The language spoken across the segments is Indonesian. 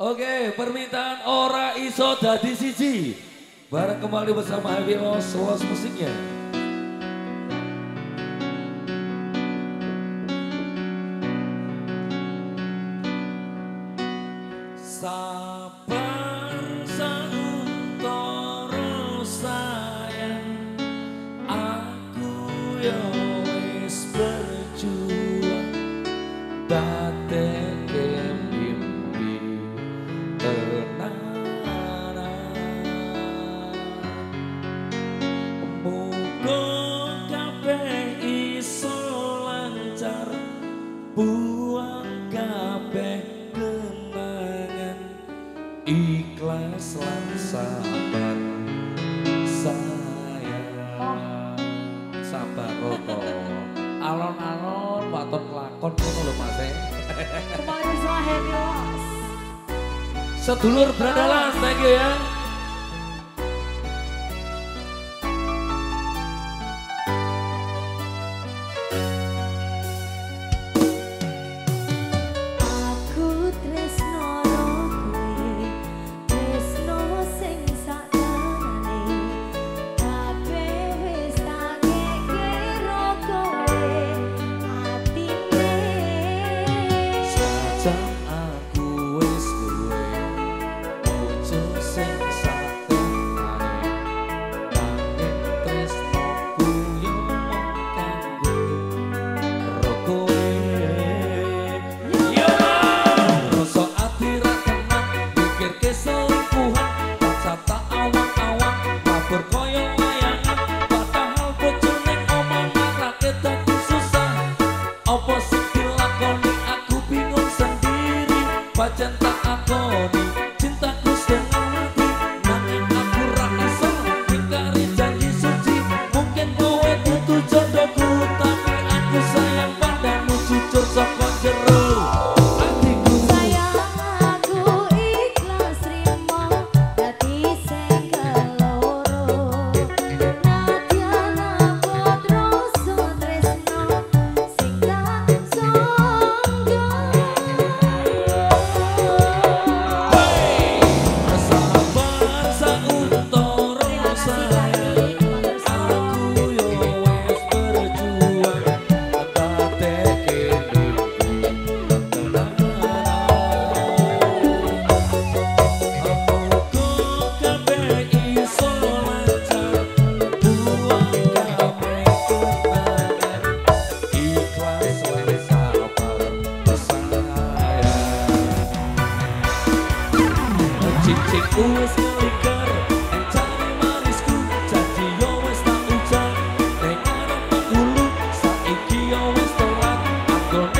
Oke, permintaan ora iso dadi siji. Bareng kembali bersama Happy Los Los musiknya. Yo berjuang. Sedulur Brandalan, thank you ya. Don't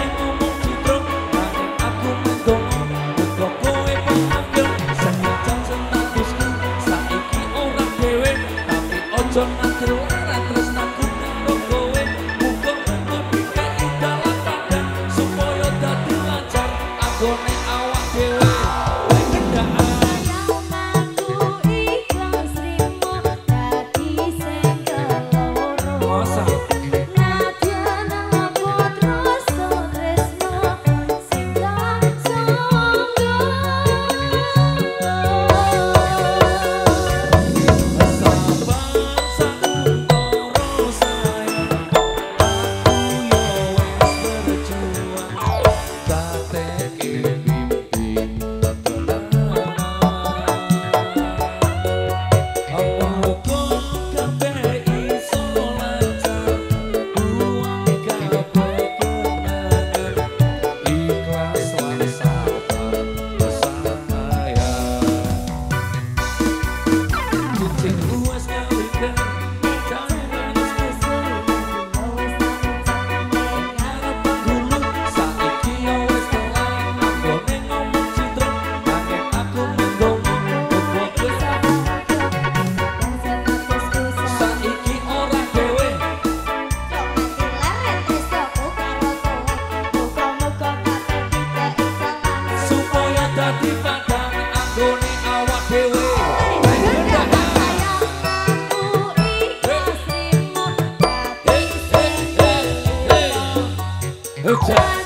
Hooked.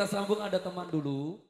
Kita sambung ada teman dulu.